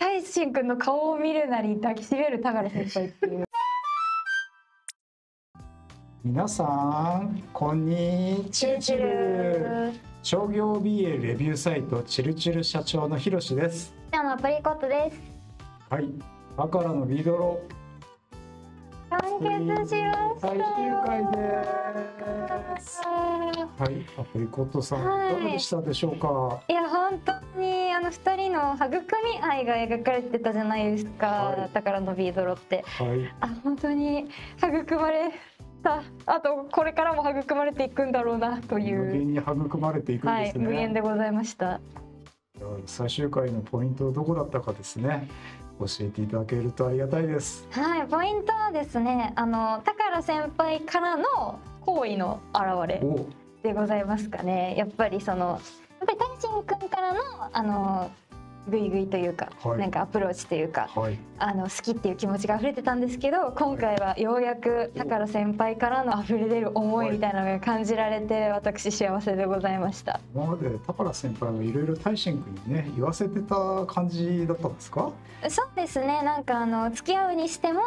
大臣くんの顔を見るなり抱きしめる田原先輩っていう。皆さんこんにちるちる商業 BA レビューサイトチルチル社長のひろしです。あのプリコットです。はい。バカラのビードロ完結しました。最終回ですはいアプリコットさん、はいい、かがでしたでしょうか？いや本当にあの二人の育み愛が描かれてたじゃないですか。はいだからのビードロって。はいあ本当に育まれた。あとこれからも育まれていくんだろうなとい無う。限に育まれていくんはいですね、無限でございました。最終回のポイントはどこだったかですね教えていただけるとありがたいですはいポイントはですねあの宝先輩からの行為の表れ。おでございますかねやっぱりそのやっぱり大臣くんからのあのグイグイというか、はい。なんかアプローチというかはい。あの好きっていう気持ちが溢れてたんですけど今回はようやく宝先輩からの溢れ出る思いみたいなのが感じられて私幸せでございました。今まで宝先輩はいろいろ大臣君にね言わせてた感じだったんですか？そうですね。なんかあの付き合うにしても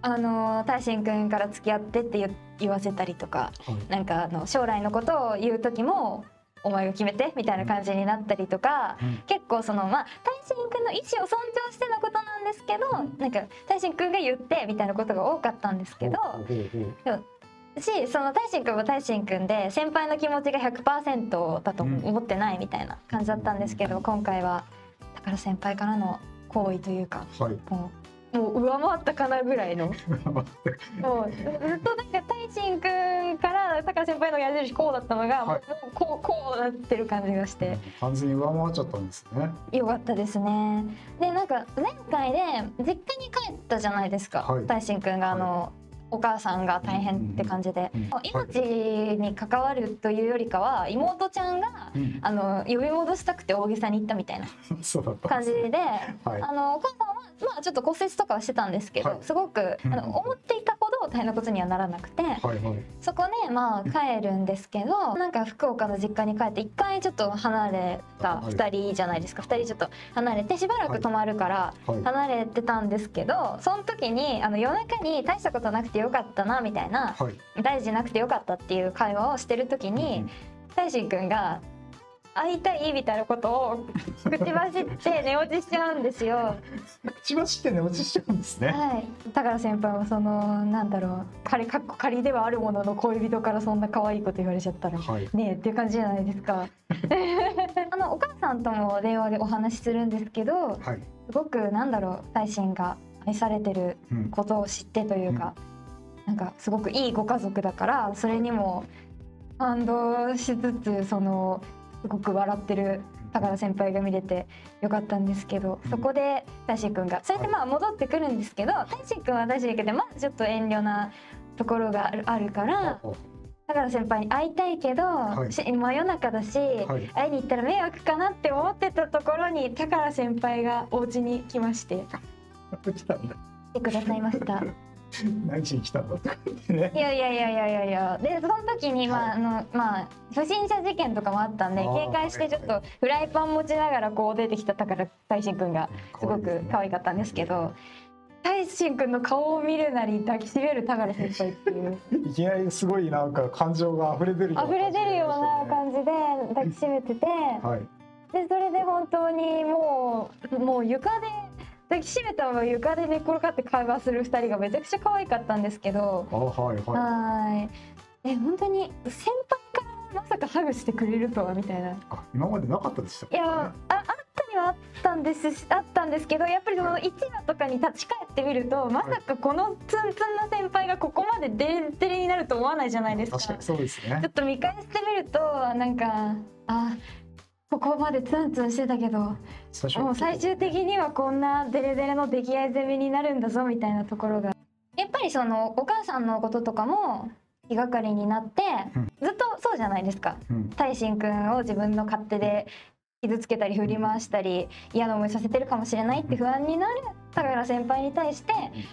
あの大臣くんから付き合ってって言言わせたりとかはい。なんかあの将来のことを言う時もお前が決めてみたいな感じになったりとか、うん。結構そのまあ大臣くんの意思を尊重してのことなんですけどなんか大臣くんが言ってみたいなことが多かったんですけどしその大臣くんは大臣くんで先輩の気持ちが100%だと思ってないみたいな感じだったんですけど、今回は宝先輩からの行為というかはいもうもう上回ったかなぐらいの。もうずっとなんか大臣くんから宝先輩の矢印こうだったのが、はい。もうこうこうなってる感じがして。完全に上回っちゃったんですね。よかったですね。でなんか前回で実家に帰ったじゃないですか。はい。大臣くんがあの、お母さんが大変って感じで、うんはい。命に関わるというよりかは妹ちゃんがうん。あの呼び戻したくて大げさに言ったみたいな 感じですね。で、はい。あのお母さんちょっと骨折とかはしてたんですけど、はい。すごくあうんの思っていたほど大変なことにはならなくて。はいはい。そこでまあ帰るんですけどなんか福岡の実家に帰って一回ちょっと離れたはい。2人じゃないですか。2人ちょっと離れてしばらく泊まるからはい。離れてたんですけどその時にあの夜中に大したことなくてよかったなみたいなはい。大事なくてよかったっていう会話をしてる時に大臣くんが「会いたい?」みたいなことを口走って寝落ちしちゃうんですよ。口走って寝落ちしちゃうんですねはい、宝先輩はそのなんだろう仮かっこ仮ではあるものの恋人からそんな可愛いこと言われちゃったらはいねえっていう感じじゃないですか。あのお母さんとも電話でお話しするんですけどはいすごくなんだろう大臣が愛されてるうんことを知ってというか、なんかすごくいいご家族だからそれにも感動しつつそのすごく笑ってる宝先輩が見れてよかったんですけど、うん。そこで大志くんがそれでまあ戻ってくるんですけど、大志くんは大志くんでまあちょっと遠慮なところがあるからあ宝先輩に会いたいけど、はい。し真夜中だし、はい。会いに行ったら迷惑かなって思ってたところに宝先輩がお家に来まして来てくださいました。何しに来たんだとか言ってね。いやいやいやいやいや。いやでその時にまあ、あのまあ不審者事件とかもあったんで警戒してちょっとフライパン持ちながらこう出てきたから大臣くんがすごく可愛かったんですけど大臣くんの顔を見るなり抱きしめる田原先輩っていう。いきなりすごいなんか感情が溢れ出るような溢れ出るようなじ感じで抱きしめててはい。でそれで本当にもうもう床で抱きしめたまま床で寝っ転がって会話する2人がめちゃくちゃ可愛かったんですけど。あはいははい。え本当に先輩からまさかハグしてくれるとはみたいな。いいあ今までなかったでしたかやああったにはあったんですしあったんですけどやっぱりその一話とかに立ち返ってみるとまさかこのツンツンな先輩がここまでデレデレになると思わないじゃないですか。確かにそうですねちょっと見返してみるとなんかあここまでツンツンしてたけどもう最終的にはこんなデレデレの出来合い攻めになるんだぞみたいなところが。やっぱりそのお母さんのこととかも気がかりになって、うん。ずっとそうじゃないですか。うん。大臣くんを自分の勝手で傷つけたり振り回したり嫌な思いさせてるかもしれないって不安になる高原先輩に対して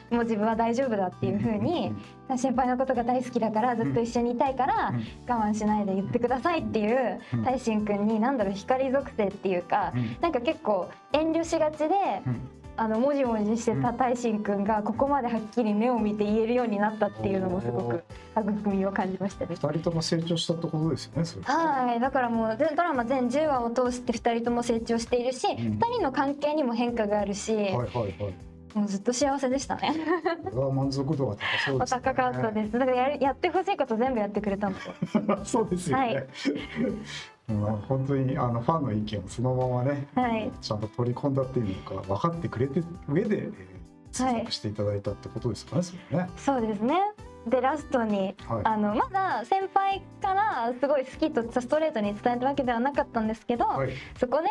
もう自分は大丈夫だっていうふうに先輩のことが大好きだからずっと一緒にいたいから我慢しないで言ってくださいっていううん。大臣くんに何だろう光属性っていうかうん。なんか結構遠慮しがちでうんあのもじもじしてたうん大臣くんがここまではっきり目を見て言えるようになったっていうのもすごく育みを感じましたね。二人とも成長したってことですよねはいだからもう全ドラマ全10話を通して2人とも成長しているし、ん2人の関係にも変化があるし、はいはいはいもうずっと幸せでしたね。これは満足度が高そうです、ね、高かったです。だからやるやってほしいこと全部やってくれたので。そうですよね、はいうん本当にあのファンの意見をそのままね、はい。ちゃんと取り込んだっていうのか分かってくれて上で、えー制はい。作していただいたってことですかね、それね。そうですね。でラストに、はい。あのまだ先輩からすごい好きとストレートに伝えたわけではなかったんですけど、はい。そこで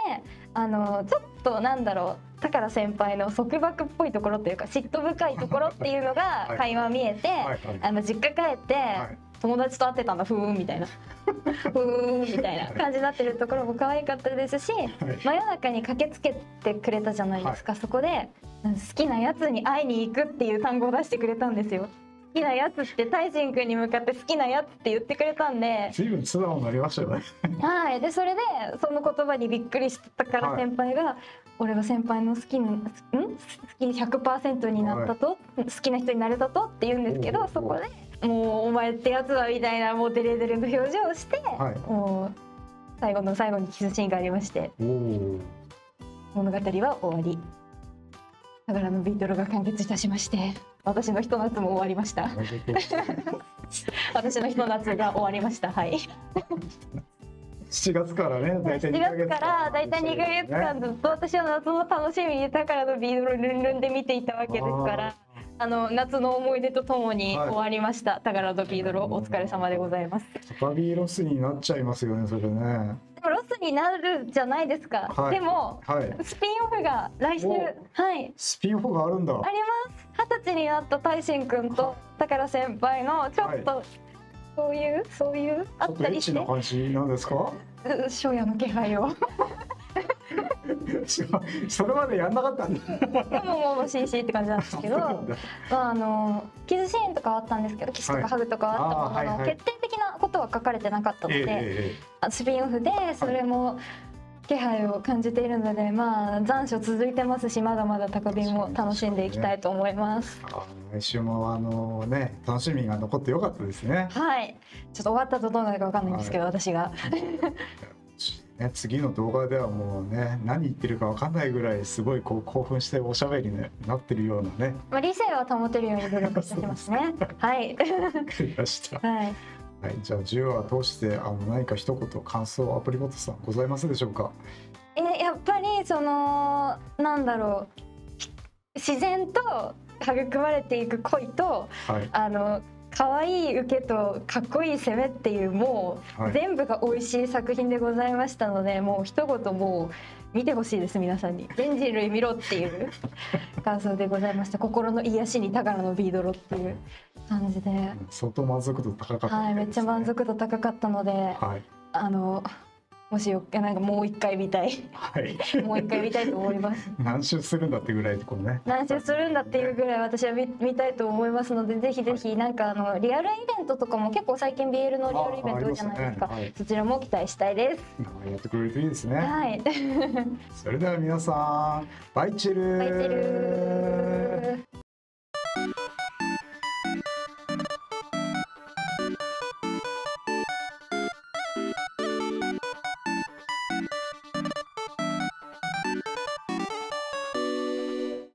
あのちょっとなんだろう宝先輩の束縛っぽいところというか嫉妬深いところっていうのがはい。垣間見えて、はい。はい。あの実家帰って、はい友達と会ってたんだふーんみたいな。ふーんみたいな感じになってるところも可愛かったですしはい。真夜中に駆けつけてくれたじゃないですか、そこでうん好きなやつに会いに行くっていう単語を出してくれたんですよ。好きなやつって大臣君に向かって好きなやつって言ってくれたんで、随分素直になりましたよね。はい、でそれでその言葉にびっくりしたからはい。先輩が、俺が先輩の好きな、ん？好き100%になったと、好きな人になれたとって言うんですけどそこでもうお前ってやつはみたいなもうデレデレの表情をして、はい。もう最後の最後にキスシーンがありまして物語は終わり。だからのビートルが完結いたしまして私のひと夏も終わりました。私のひと夏が終わりました。はい。7月からね大体7月からだいたい2ヶ月間ずっと私は夏の楽しみに宝のビードルルンルンで見ていたわけですからあの夏の思い出とともにはい。終わりました、宝のビードルお疲れ様でございます。高ビーロスになっちゃいますよねそれね。でもロスになるじゃないですか、はい。でもはい。スピンオフが来週お。はい。スピンオフがあるんだ。あります。二十歳になった大臣くんと宝先輩のちょっと、そういうそういうあちょっりして。ったとエッチな感じなんですか？う初夜の気配を それまでやんなかったんだ。でももうもう CC って感じなんですけど まあ、あのキスシーンとかはあったんですけどキスとはいかハグとかはあったものの、はいはい。決定的なことは書かれてなかったので、ええええ。スピンオフでそれも気配を感じているので、まあ残暑続いてますしまだまだ高瓶も楽しんでいきたいと思います。あ来週もあのね楽しみが残ってよかったですね。はい、ちょっと終わった後どうなるかわかんないんですけど、私が。ね次の動画ではもうね何言ってるかわかんないぐらいすごいこう興奮しておしゃべりになってるようなね。まあ理性は保てるように努力してますね。はい。わかりました。はい。はいじゃあ10話通してあの何か一言感想アプリボットさんございますでしょうか？えやっぱりそのなんだろう自然と育まれていく恋とはいあの可愛い受けとかっこいい攻めっていうもう、はい。全部が美味しい作品でございましたのでもう一言もう見てほしいです皆さんに。全人類見ろっていう 感想でございました。心の癒しに宝のビードロっていう感じで、相当満足度高かった、はい、めっちゃ満。足度高かったのではい。あのもしよなんかもう一回見たいはい。もう一回見たいと思います。何周するんだってぐらいこうね。何周するんだっていうぐらい私は見見たいと思いますのでぜひぜひなんかあのリアルイベントとかも結構最近 BL のリアルイベント多いじゃないですかねはいそちらも期待したいです。やってくれるといいですね。はいそれでは皆さんバイチェルバイチェル